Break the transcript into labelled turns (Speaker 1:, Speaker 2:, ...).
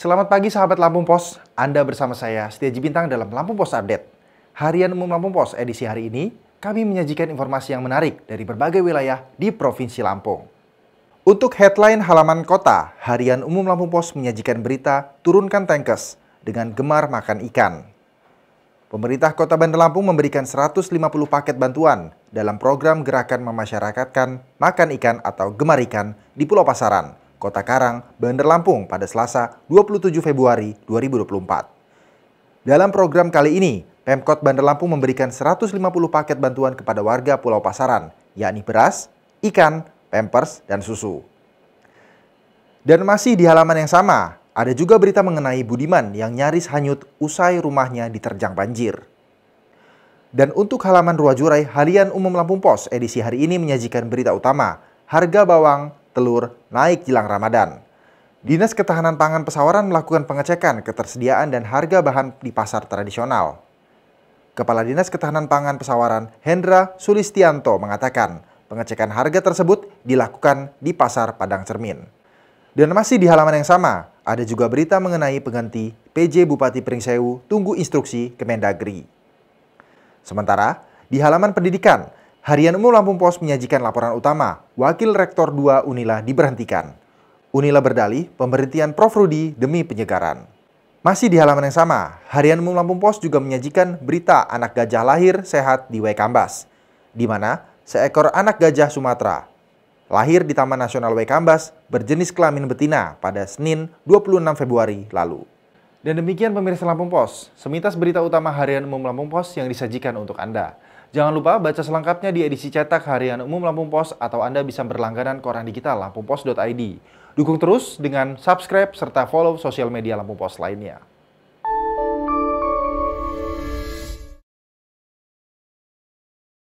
Speaker 1: Selamat pagi sahabat Lampung Pos. Anda bersama saya Setiaji Bintang dalam Lampung Pos Update. Harian Umum Lampung Pos edisi hari ini, kami menyajikan informasi yang menarik dari berbagai wilayah di Provinsi Lampung. Untuk headline halaman kota, Harian Umum Lampung Pos menyajikan berita turunkan tankes dengan gemar makan ikan. Pemerintah Kota Bandar Lampung memberikan 150 paket bantuan dalam program gerakan memasyarakatkan makan ikan atau gemar ikan di Pulau Pasaran Kota Karang, Bandar Lampung pada Selasa 27 Februari 2024. Dalam program kali ini, Pemkot Bandar Lampung memberikan 150 paket bantuan kepada warga Pulau Pasaran, yakni beras, ikan, pampers, dan susu. Dan masih di halaman yang sama, ada juga berita mengenai Budiman yang nyaris hanyut usai rumahnya diterjang banjir. Dan untuk halaman Ruajurai, Harian Umum Lampung Pos edisi hari ini menyajikan berita utama, harga bawang telur naik jelang Ramadan. Dinas Ketahanan Pangan Pesawaran melakukan pengecekan ketersediaan dan harga bahan di pasar tradisional. Kepala Dinas Ketahanan Pangan Pesawaran, Hendra Sulistianto mengatakan, pengecekan harga tersebut dilakukan di Pasar Padang Cermin. Dan masih di halaman yang sama, ada juga berita mengenai pengganti PJ Bupati Pringsewu tunggu instruksi Kemendagri. Sementara, di halaman pendidikan, Harian Umum Lampung Pos menyajikan laporan utama, Wakil Rektor 2 Unila diberhentikan. Unila berdalih pemberhentian Prof. Rudi demi penyegaran. Masih di halaman yang sama, Harian Umum Lampung Pos juga menyajikan berita anak gajah lahir sehat di Waikambas, di mana seekor anak gajah Sumatera lahir di Taman Nasional Waikambas berjenis kelamin betina pada Senin 26 Februari lalu. Dan demikian pemirsa Lampung Pos, semintas berita utama Harian Umum Lampung Pos yang disajikan untuk Anda. Jangan lupa baca selengkapnya di edisi cetak harian umum Lampung Pos atau Anda bisa berlangganan koran digital lampungpos.id. Dukung terus dengan subscribe serta follow sosial media Lampung Pos lainnya.